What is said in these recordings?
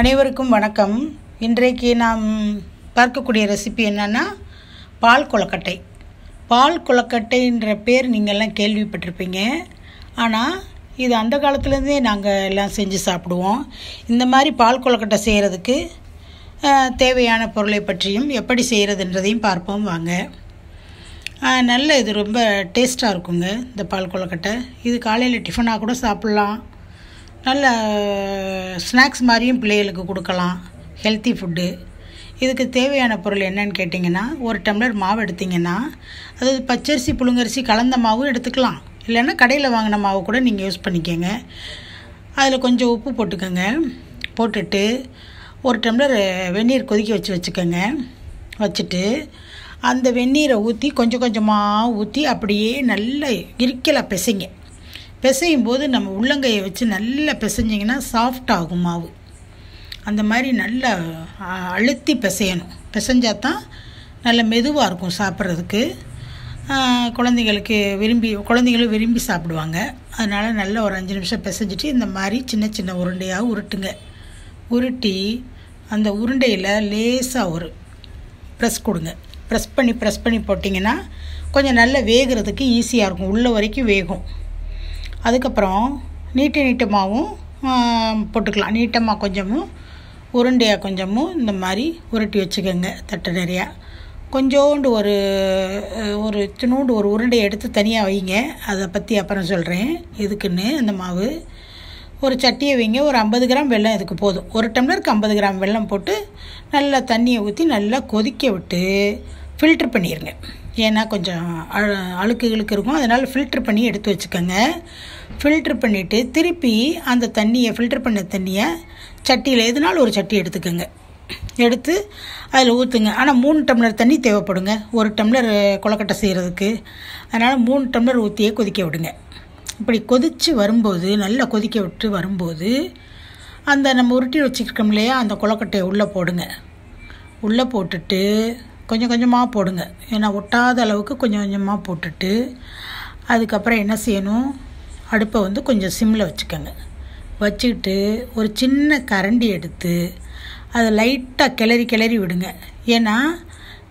அனைவருக்கும் வணக்கம். இன்றைக்கு நாம் பார்க்கக்கூடிய ரெசிபி என்னன்னா பால் கொலக்கட்டை பால் கொலக்கட்டைன்ற பேர் நீங்கள்லாம் கேள்விப்பட்டிருப்பீங்க. ஆனால் இது அந்த காலத்துலேருந்தே நாங்கள் எல்லாம் செஞ்சு சாப்பிடுவோம். இந்த மாதிரி பால் கொழுக்கட்டை செய்கிறதுக்கு தேவையான பொருளை பற்றியும் எப்படி செய்கிறதுன்றதையும் பார்ப்போம் வாங்க. நல்ல இது ரொம்ப டேஸ்ட்டாக இருக்குங்க இந்த பால் கொழுக்கட்டை. இது காலையில் டிஃபனாக கூட சாப்பிட்லாம். நல்ல ஸ்நாக்ஸ் மாதிரியும் பிள்ளைகளுக்கு கொடுக்கலாம். ஹெல்த்தி ஃபுட்டு இதுக்கு தேவையான பொருள் என்னன்னு கேட்டிங்கன்னா ஒரு டம்ளர் மாவு எடுத்திங்கன்னா அதாவது பச்சரிசி புழுங்கரிசி கலந்த மாவும் எடுத்துக்கலாம். இல்லைன்னா கடையில் வாங்கின மாவு கூட நீங்கள் யூஸ் பண்ணிக்கோங்க. அதில் கொஞ்சம் உப்பு போட்டுக்கோங்க. போட்டுட்டு ஒரு டம்ளர் வெந்நீர் கொதிக்க வச்சு வச்சுக்கோங்க. வச்சுட்டு அந்த வெந்நீரை ஊற்றி கொஞ்சம் கொஞ்சமாக ஊற்றி அப்படியே நல்லா இருக்கல பிசைங்க. பிசையும் போது நம்ம உள்ளங்கையை வச்சு நல்லா பிசைஞ்சிங்கன்னா சாஃப்ட் ஆகும் மாவு. அந்த மாதிரி நல்லா அ, அழுத்தி பிசையணும். பிசைஞ்சா தான் நல்ல மெதுவாக இருக்கும் சாப்பிட்றதுக்கு. குழந்தைங்களுக்கு விரும்பி குழந்தைங்களும் விரும்பி சாப்பிடுவாங்க. அதனால் நல்ல ஒரு அஞ்சு நிமிஷம் பிசைஞ்சிட்டு இந்த மாதிரி சின்ன சின்ன உருண்டையாக உருட்டுங்க. உருட்டி அந்த உருண்டையில் லேசாக ஒரு ப்ரெஸ் கொடுங்க. ப்ரெஸ் பண்ணி ப்ரெஸ் பண்ணி போட்டிங்கன்னா கொஞ்சம் நல்லா வேகிறதுக்கு ஈஸியாக இருக்கும். உள்ள வரைக்கும் வேகும். அதுக்கப்புறம் நீட்ட நீட்டமாகவும் போட்டுக்கலாம். நீட்டமாக கொஞ்சமும் உருண்டையாக கொஞ்சமும் இந்த மாதிரி உருட்டி வச்சுக்கோங்க தட்டு நிறையா. கொஞ்சோண்டு ஒரு ஒரு சின்னோண்டு ஒரு உருண்டையை எடுத்து தனியாக வைங்க. அதை பற்றி அப்புறம் சொல்கிறேன் எதுக்குன்னு? அந்த மாவு. ஒரு சட்டியை வைங்க. ஒரு ஐம்பது கிராம் வெல்லம் இதுக்கு போதும். ஒரு டம்ளருக்கு ஐம்பது கிராம் வெல்லம் போட்டு நல்லா தண்ணியை ஊற்றி நல்லா கொதிக்க விட்டு ஃபில்ட்ரு பண்ணிடுங்க ஏன்னா கொஞ்சம் அழு அழுக்குகளுக்கு இருக்கும். அதனால் ஃபில்ட்ரு பண்ணி எடுத்து வச்சுக்கோங்க. ஃபில்ட்ரு பண்ணிவிட்டு திருப்பி அந்த தண்ணியை ஃபில்ட்ரு பண்ண தண்ணியை சட்டியில் எதுனாலும் ஒரு சட்டி எடுத்துக்கோங்க. எடுத்து அதில் ஊற்றுங்க ஆனால் மூணு டம்ளர் தண்ணி தேவைப்படுங்க. ஒரு டம்ளர் கொலக்கட்டை செய்கிறதுக்கு அதனால் மூணு டம்ளர் ஊற்றியே கொதிக்க விடுங்க. இப்படி கொதித்து வரும்போது நல்லா கொதிக்க விட்டு வரும்போது அந்த நம்ம உருட்டி வச்சுருக்கோம் இல்லையா அந்த கொலக்கட்டையை உள்ளே போடுங்க. உள்ளே போட்டுட்டு கொஞ்சம் கொஞ்சமாக போடுங்க. ஏன்னா ஒட்டாத அளவுக்கு கொஞ்சம் கொஞ்சமாக போட்டுட்டு அதுக்கப்புறம் என்ன செய்யணும்? அடுப்பை வந்து கொஞ்சம் சிம்மில் வச்சுக்கோங்க. வச்சுக்கிட்டு ஒரு சின்ன கரண்டி எடுத்து அதை லைட்டாக கிளறி கிளறி விடுங்க. ஏன்னா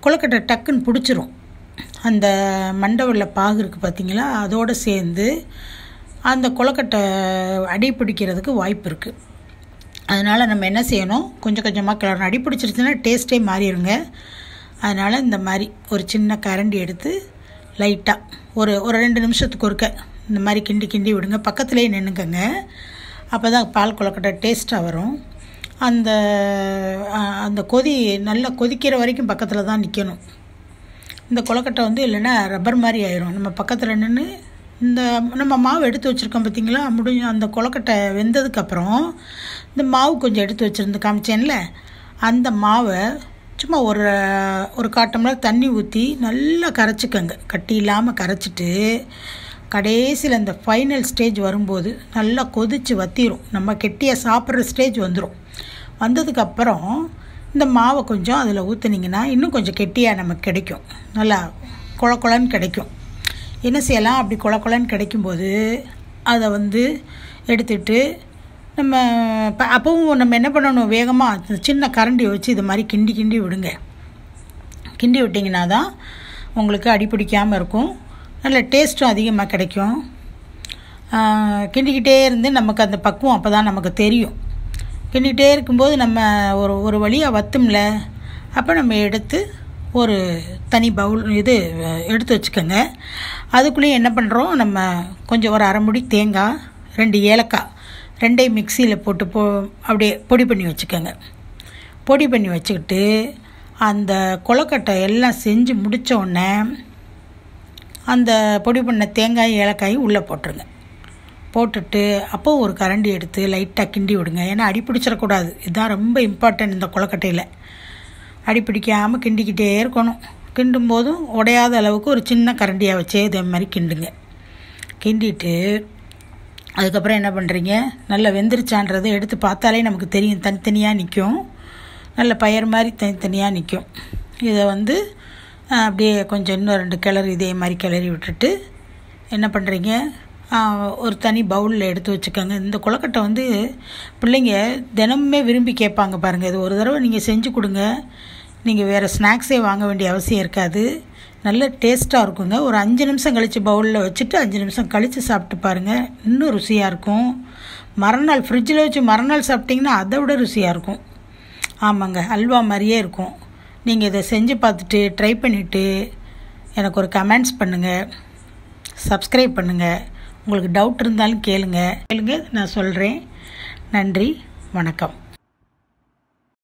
கொழுக்கட்டை டக்குன்னு பிடிச்சிரும். அந்த மண்டவல்ல பாகு இருக்குது பார்த்தீங்களா அதோடு சேர்ந்து அந்த கொழுக்கட்டை அடி பிடிக்கிறதுக்கு வாய்ப்பு இருக்குது அதனால் நம்ம என்ன செய்யணும்? கொஞ்சம் கொஞ்சமாக கிளறணும். அடி பிடிச்சிருச்சுன்னா டேஸ்ட்டே மாறிடுங்க. அதனால் இந்த மாதிரி ஒரு சின்ன கரண்டி எடுத்து லைட்டாக ஒரு ஒரு ரெண்டு நிமிஷத்துக்கு ஒருக்க இந்த மாதிரி கிண்டி கிண்டி விடுங்க. பக்கத்துலேயே நின்றுக்கங்க அப்போ தான் பால் கொழுக்கட்டை டேஸ்ட்டாக வரும். அந்த அந்த கொதி நல்லா கொதிக்கிற வரைக்கும் பக்கத்தில் தான் நிற்கணும் இந்த கொலக்கட்டை வந்து இல்லைன்னா ரப்பர் மாதிரி ஆயிரும். நம்ம பக்கத்தில் நின்று இந்த நம்ம மாவு எடுத்து வச்சுருக்கோம் பார்த்தீங்களா முடிஞ்ச அந்த கொழுக்கட்டை வெந்ததுக்கப்புறம் இந்த மாவு கொஞ்சம் எடுத்து வச்சுருந்து காமிச்சேன்ல அந்த மாவை சும்மா ஒரு ஒரு கால் டம்ளர் தண்ணி ஊற்றி நல்லா கரைச்சிக்கோங்க. கட்டி இல்லாமல் கரைச்சிட்டு கடைசியில் இந்த ஃபைனல் ஸ்டேஜ் வரும்போது நல்லா கொதித்து வத்திரும். நம்ம கெட்டியாக சாப்பிட்ற ஸ்டேஜ் வந்துடும் வந்ததுக்கப்புறம் இந்த மாவை கொஞ்சம் அதில் ஊற்றுனீங்கன்னா இன்னும் கொஞ்சம் கெட்டியாக நமக்கு கிடைக்கும். நல்லா குழ குழன்னு கிடைக்கும். என்ன செய்யலாம்? அப்படி குழ குழன்னு கிடைக்கும்போது அதை வந்து எடுத்துட்டு நம்ம இப்போ அப்பவும் நம்ம என்ன பண்ணணும்? வேகமாக சின்ன கரண்டியை வச்சு இது மாதிரி கிண்டி கிண்டி விடுங்க. கிண்டி விட்டிங்கன்னா தான் உங்களுக்கு அடி பிடிக்காமல் இருக்கும். நல்ல டேஸ்ட்டும் அதிகமாக கிடைக்கும். கிண்டிக்கிட்டே இருந்து நமக்கு அந்த பக்குவம் அப்போ தான் நமக்கு தெரியும். கிண்டிக்கிட்டே இருக்கும்போது நம்ம ஒரு ஒரு வழியாக வத்தும்ல? அப்போ நம்ம எடுத்து ஒரு தனி பவுல் இது எடுத்து வச்சுக்கோங்க. அதுக்குள்ளேயும் என்ன பண்ணுறோம் நம்ம கொஞ்சம் ஒரு அரை முடி தேங்காய் ரெண்டு ஏலக்காய் ரெண்டையும் மிக்சியில் போட்டு போ அப்படியே பொடி பண்ணி வச்சுக்கோங்க. பொடி பண்ணி வச்சுக்கிட்டு அந்த கொழுக்கட்டை எல்லாம் செஞ்சு முடிச்ச உடனே அந்த பொடி பண்ண தேங்காய் ஏலக்காய் உள்ளே போட்டுருங்க. போட்டுட்டு அப்போ ஒரு கரண்டி எடுத்து லைட்டாக கிண்டி விடுங்க. ஏன்னா அடி பிடிச்சிடக்கூடாது. இதுதான் ரொம்ப இம்பார்ட்டன்ட் இந்த கொழுக்கட்டையில். அடி பிடிக்காமல் கிண்டிக்கிட்டே இருக்கணும். கிண்டும் போதும் உடையாத அளவுக்கு ஒரு சின்ன கரண்டியாக வச்சே இதே மாதிரி கிண்டுங்க. கிண்டிட்டு அதுக்கப்புறம் என்ன பண்ணுறீங்க நல்லா வெந்துருச்சான்றதை எடுத்து பார்த்தாலே நமக்கு தெரியும். தனித்தனியாக நிற்கும் நல்ல பயிர் மாதிரி தனித்தனியாக நிற்கும் இதை வந்து அப்படியே கொஞ்சம் இன்னும் ரெண்டு கிளறு இதே மாதிரி கிளறி விட்டுட்டு என்ன பண்ணுறீங்க ஒரு தனி பவுலில் எடுத்து வச்சுக்கோங்க. இந்த கொலக்கட்டை வந்து பிள்ளைங்க தினமுமே விரும்பி கேட்பாங்க பாருங்கள் இது ஒரு தடவை நீங்கள் செஞ்சு கொடுங்க. நீங்கள் வேறு ஸ்நாக்ஸே வாங்க வேண்டிய அவசியம் இருக்காது. நல்ல டேஸ்ட்டாக இருக்குங்க ஒரு அஞ்சு நிமிஷம் கழித்து பவுலில் வச்சுட்டு அஞ்சு நிமிஷம் கழித்து சாப்பிட்டு பாருங்கள் இன்னும் ருசியாக இருக்கும். மறுநாள் ஃப்ரிட்ஜில் வச்சு மறுநாள் சாப்பிட்டிங்கன்னா அதை விட ருசியாக இருக்கும். ஆமாங்க அல்வா மாதிரியே இருக்கும். நீங்கள் இதை செஞ்சு பார்த்துட்டு ட்ரை பண்ணிவிட்டு எனக்கு ஒரு கமெண்ட்ஸ் பண்ணுங்கள் சப்ஸ்கிரைப் பண்ணுங்கள் உங்களுக்கு டவுட் இருந்தாலும் கேளுங்க. கேளுங்க நான் சொல்கிறேன் நன்றி வணக்கம்.